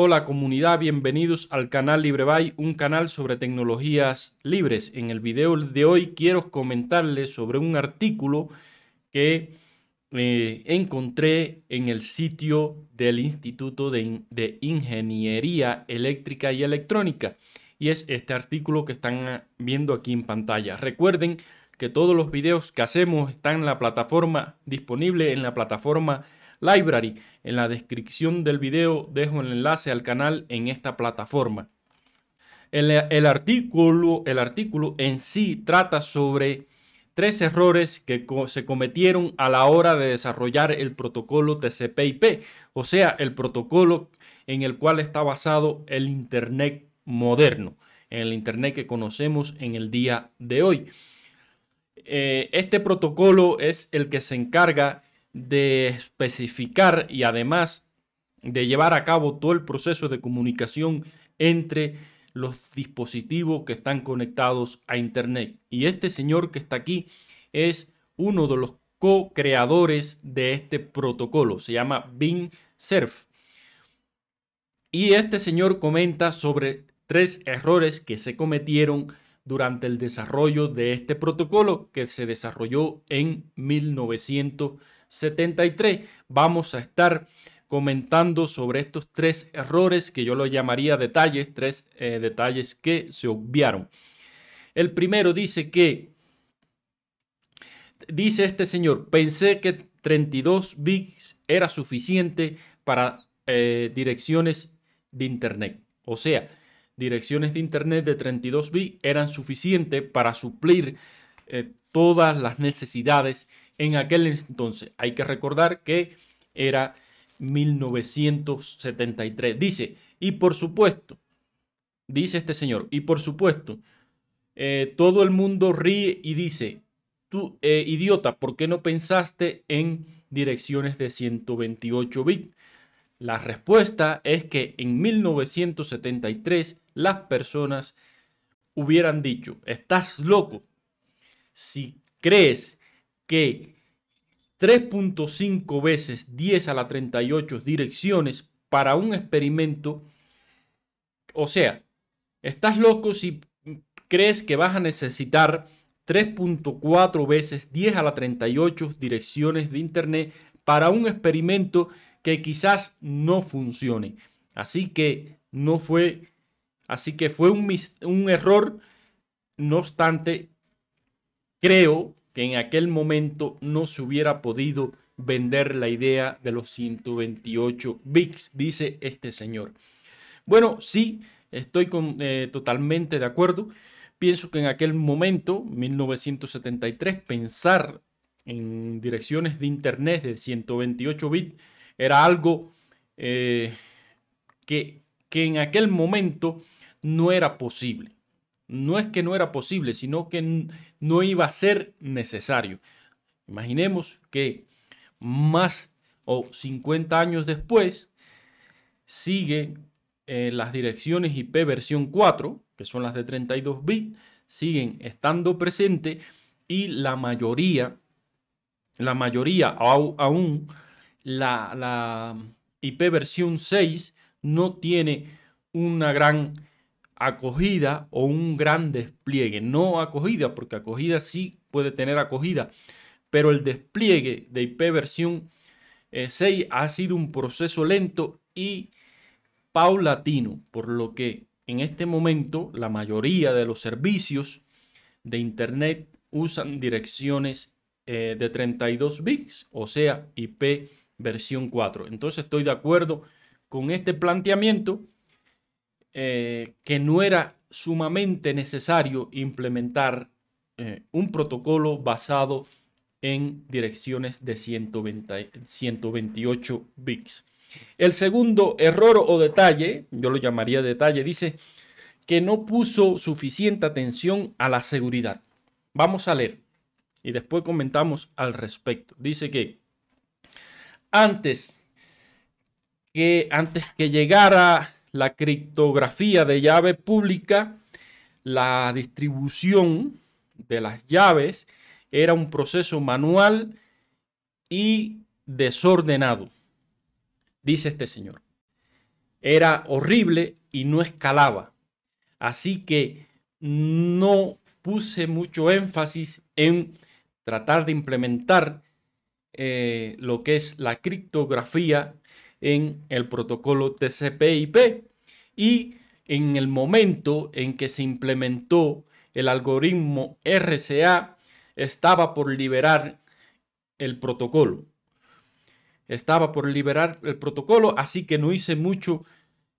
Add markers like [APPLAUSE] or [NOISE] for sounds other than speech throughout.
Hola comunidad, bienvenidos al canal LibreBay, un canal sobre tecnologías libres. En el video de hoy quiero comentarles sobre un artículo que eh, encontré en el sitio del Instituto de, de, Ingeniería Eléctrica y Electrónica. Y es este artículo que están viendo aquí en pantalla. Recuerden que todos los videos que hacemos están en la plataforma disponible en la plataforma Library. En la descripción del video dejo el enlace al canal en esta plataforma. El, artículo, el artículo en sí trata sobre tres errores que se cometieron a la hora de desarrollar el protocolo TCP/IP, o sea, el protocolo en el cual está basado el Internet moderno, en el Internet que conocemos en el día de hoy. Eh, este protocolo es el que se encarga de especificar y además de llevar a cabo todo el proceso de comunicación entre los dispositivos que están conectados a Internet. Y este señor que está aquí es uno de los co-creadores de este protocolo. Se llama Bing. Y este señor comenta sobre tres errores que se cometieron durante el desarrollo de este protocolo que se desarrolló en 1973. Vamos a estar comentando sobre estos tres errores que yo lo llamaría detalles, tres eh, detalles que se obviaron. El primero dice que, dice este señor, pensé que 32 bits era suficiente para eh, direcciones de Internet. O sea, direcciones de Internet de 32 bits eran suficientes para suplir eh, todas las necesidades en aquel entonces. Hay que recordar que era 1973. Dice, y por supuesto, dice este señor, y por supuesto, eh, todo el mundo ríe y dice, tú, eh, idiota, ¿por qué no pensaste en direcciones de 128 bits? La respuesta es que en 1973 las personas hubieran dicho, estás loco. Si crees que 3.5 veces 10 a la 38 direcciones para un experimento, o sea, estás loco si crees que vas a necesitar 3.4 veces 10 a la 38 direcciones de Internet para un experimento que quizás no funcione. Así que no fue, así que fue un, un error. No obstante, creo que en aquel momento no se hubiera podido vender la idea de los 128 bits, dice este señor. Bueno, sí, estoy con, eh, totalmente de acuerdo. Pienso que en aquel momento, 1973, pensar en direcciones de Internet de 128 bits era algo eh, que, que en aquel momento no era posible. No es que no era posible, sino que no iba a ser necesario. Imaginemos que más o 50 años después sigue eh, las direcciones IP versión 4, que son las de 32 bits, siguen estando presentes y la mayoría, la mayoría aún la, IP versión 6 no tiene una gran acogida o un gran despliegue. No acogida, porque acogida sí puede tener acogida, pero el despliegue de IP versión 6 eh, ha sido un proceso lento y paulatino, por lo que en este momento la mayoría de los servicios de Internet usan direcciones eh, de 32 bits, o sea, IP versión 4. Entonces estoy de acuerdo con este planteamiento eh, que no era sumamente necesario implementar eh, un protocolo basado en direcciones de 128 bits. El segundo error o detalle, yo lo llamaría detalle, dice que no puso suficiente atención a la seguridad. Vamos a leer y después comentamos al respecto. Dice que antes que, antes que llegara la criptografía de llave pública, la distribución de las llaves era un proceso manual y desordenado, dice este señor. era horrible y no escalaba. Así que no puse mucho énfasis en tratar de implementar eh, lo que es la criptografía en el protocolo TCP/IP y en el momento en que se implementó el algoritmo RCA estaba por liberar el protocolo. Estaba por liberar el protocolo, así que no hice mucho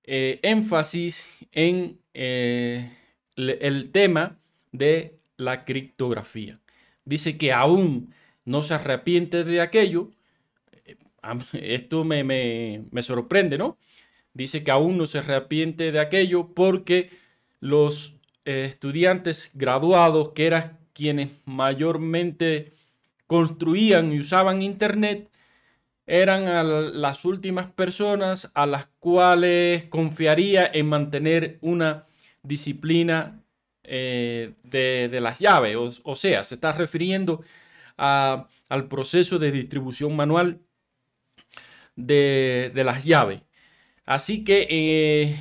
eh, énfasis en eh, el tema de la criptografía. Dice que aún no se arrepiente de aquello. Eh, [LAUGHS] esto me, me sorprende, ¿no? Dice que aún no se arrepiente de aquello porque los estudiantes graduados, que eran quienes mayormente construían y usaban Internet, eran las últimas personas a las cuales confiaría en mantener una disciplina eh, de, las llaves. O, sea, se está refiriendo al proceso de distribución manual de, las llaves. Así que eh,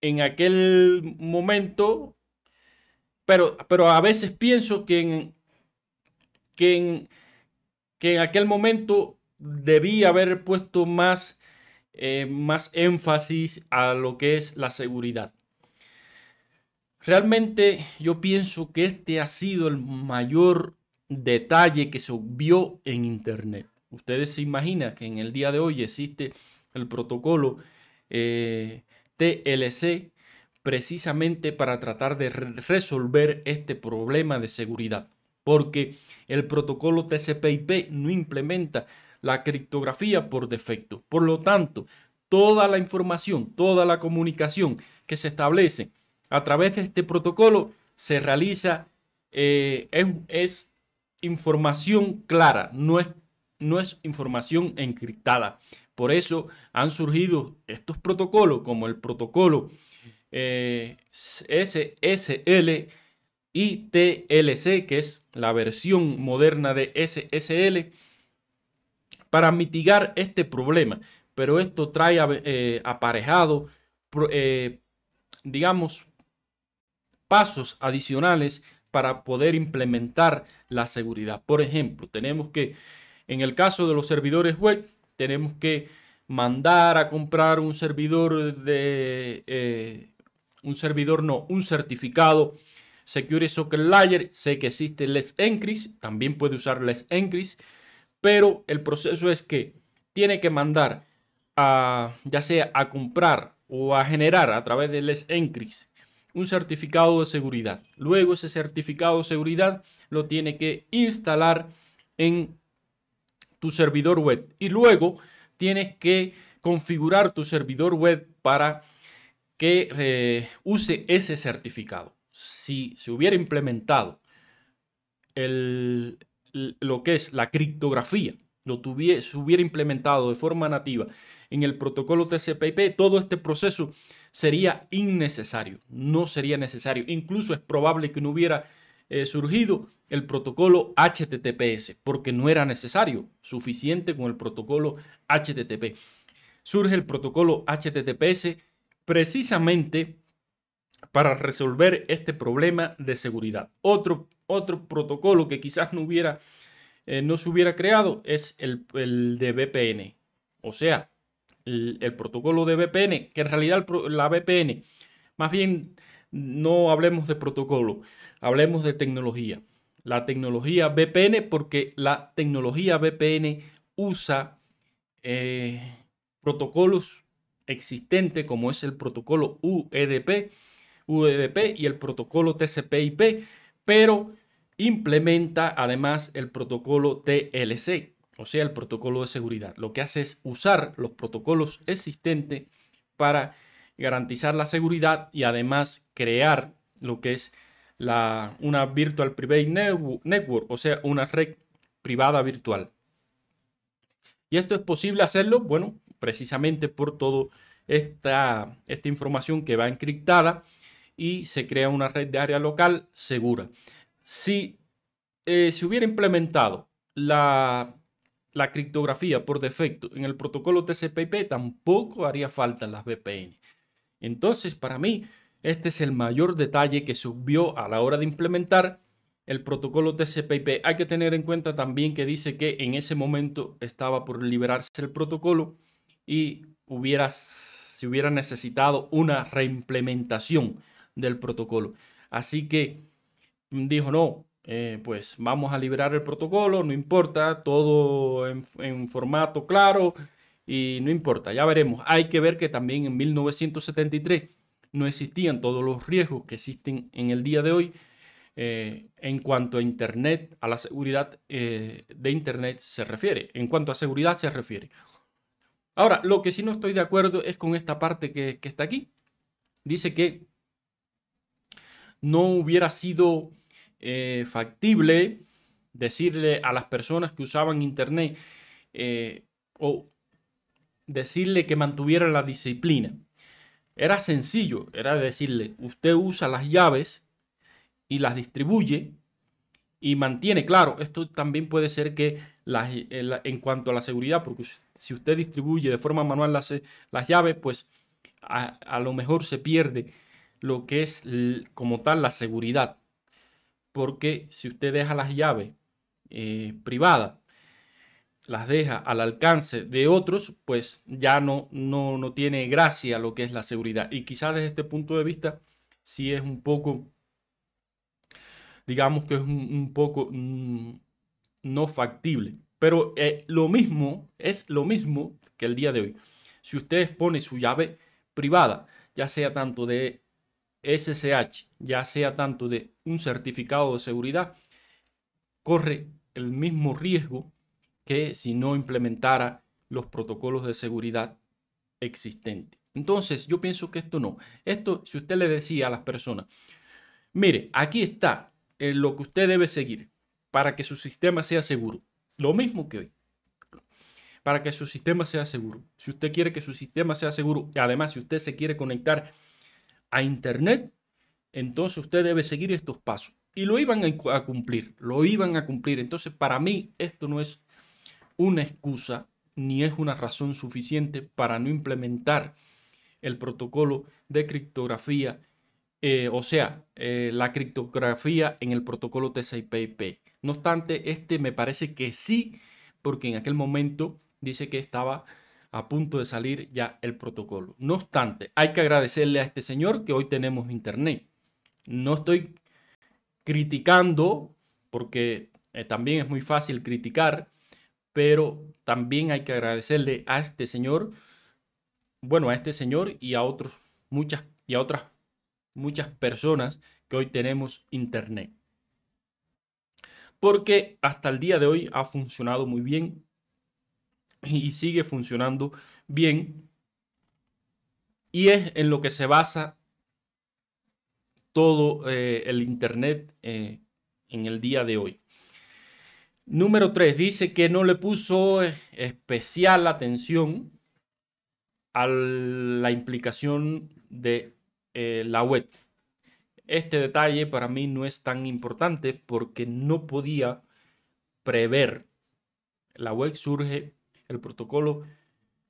en aquel momento, pero, pero a veces pienso que en, que que en aquel momento debí haber puesto más, eh, más énfasis a lo que es la seguridad. Realmente yo pienso que este ha sido el mayor detalle que se vio en Internet. Ustedes se imaginan que en el día de hoy existe el protocolo eh, TLC precisamente para tratar de resolver este problema de seguridad. Porque el protocolo TCP/IP no implementa la criptografía por defecto. Por lo tanto, toda la información, toda la comunicación que se establece a través de este protocolo se realiza, eh, es, información clara, no es, no es información encriptada. Por eso han surgido estos protocolos como el protocolo eh, SSL y TLC, que es la versión moderna de SSL, para mitigar este problema. Pero esto trae eh, aparejado, eh, digamos, pasos adicionales para poder implementar la seguridad. Por ejemplo, tenemos que, en el caso de los servidores web, tenemos que mandar a comprar un servidor de, eh, un servidor no, un certificado Security Socket Layer. Sé que existe Let's Encrypt, también puede usar Let's Encrypt pero el proceso es que tiene que mandar a, ya sea a comprar o a generar a través de Les Encrypt un certificado de seguridad. Luego ese certificado de seguridad lo tiene que instalar en tu servidor web y luego tienes que configurar tu servidor web para que eh, use ese certificado. Si se hubiera implementado el, lo que es la criptografía, lo tuviese, hubiera implementado de forma nativa en el protocolo TCP/IP, todo este proceso sería innecesario, no sería necesario. Incluso es probable que no hubiera eh, surgido el protocolo HTTPS, porque no era necesario, suficiente con el protocolo HTTP. Surge el protocolo HTTPS precisamente para resolver este problema de seguridad. Otro otro protocolo que quizás no hubiera, eh, no se hubiera creado es el, de VPN. O sea, el, protocolo de VPN, que en realidad la VPN, más bien no hablemos de protocolo, hablemos de tecnología. La tecnología VPN, porque la tecnología VPN usa eh, protocolos existentes como es el protocolo UEDP, UEDP y el protocolo TCP/IP, pero implementa además el protocolo TLC, o sea, el protocolo de seguridad. Lo que hace es usar los protocolos existentes para garantizar la seguridad y además crear lo que es una Virtual Private Network, o sea, una red privada virtual. Y esto es posible hacerlo, bueno, precisamente por toda esta, esta información que va encriptada y se crea una red de área local segura si eh, se hubiera implementado la la criptografía por defecto en el protocolo TCP/IP, tampoco haría falta las VPN. Entonces, para mí, este es el mayor detalle que subió a la hora de implementar el protocolo TCP/IP. Hay que tener en cuenta también que dice que en ese momento estaba por liberarse el protocolo y hubiera, se hubiera necesitado una reimplementación del protocolo. Así que dijo, no, eh, pues vamos a liberar el protocolo, no importa, todo en, formato claro y no importa, ya veremos. Hay que ver que también en 1973 no existían todos los riesgos que existen en el día de hoy eh, en cuanto a Internet, a la seguridad eh, de Internet se refiere, en cuanto a seguridad se refiere. Ahora, lo que sí no estoy de acuerdo es con esta parte que, está aquí. Dice que no hubiera sido eh, factible decirle a las personas que usaban Internet o decirle que mantuvieran la disciplina. Era sencillo, era decirle, usted usa las llaves y las distribuye y mantiene, claro, esto también puede ser que eh, en cuanto a la seguridad, porque si usted distribuye de forma manual las, las llaves, pues a, a, lo mejor se pierde lo que es como tal la seguridad porque si usted deja las llaves eh, privadas, las deja al alcance de otros, pues ya no, no, no tiene gracia lo que es la seguridad. Y quizás desde este punto de vista, sí es un poco, digamos que es un, poco mm, no factible. Pero eh, lo mismo, es lo mismo que el día de hoy. Si usted pone su llave privada, ya sea tanto de SSH, ya sea tanto de un certificado de seguridad, corre el mismo riesgo que si no implementara los protocolos de seguridad existentes. Entonces, yo pienso que esto no. Esto, si usted le decía a las personas, mire, aquí está lo que usted debe seguir para que su sistema sea seguro. Lo mismo que hoy. Para que su sistema sea seguro. Si usted quiere que su sistema sea seguro, y además si usted se quiere conectar a Internet, entonces usted debe seguir estos pasos. Y lo iban a cumplir, lo iban a cumplir. Entonces, para mí, esto no es una excusa ni es una razón suficiente para no implementar el protocolo de criptografía, eh, o sea, eh, la criptografía en el protocolo TCP/IP. No obstante, este me parece que sí, porque en aquel momento dice que estaba a punto de salir ya el protocolo. No obstante, hay que agradecerle a este señor que hoy tenemos internet. No estoy criticando, porque eh, también es muy fácil criticar, pero también hay que agradecerle a este señor, bueno, a este señor y a otros, muchas y a otras muchas personas que hoy tenemos internet. Porque hasta el día de hoy ha funcionado muy bien y sigue funcionando bien. Y es en lo que se basa todo eh, el Internet eh, en el día de hoy. Número 3 dice que no le puso eh, especial atención a la implicación de la web. Este detalle para mí no es tan importante porque no podía prever. La web surge el protocolo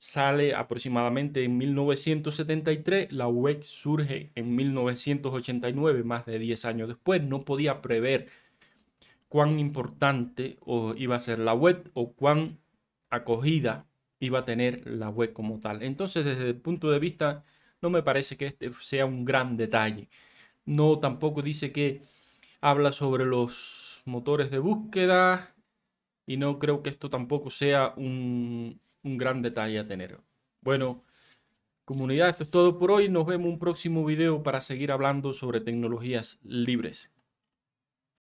sale aproximadamente en 1973, la web surge en 1989, más de 10 años después. No podía prever cuán importante iba a ser la web o cuán acogida iba a tener la web como tal. Entonces, desde el punto de vista, no me parece que este sea un gran detalle. No tampoco dice que habla sobre los motores de búsqueda, y no creo que esto tampoco sea un, un gran detalle a tener. Bueno, comunidad, esto es todo por hoy. Nos vemos en un próximo video para seguir hablando sobre tecnologías libres.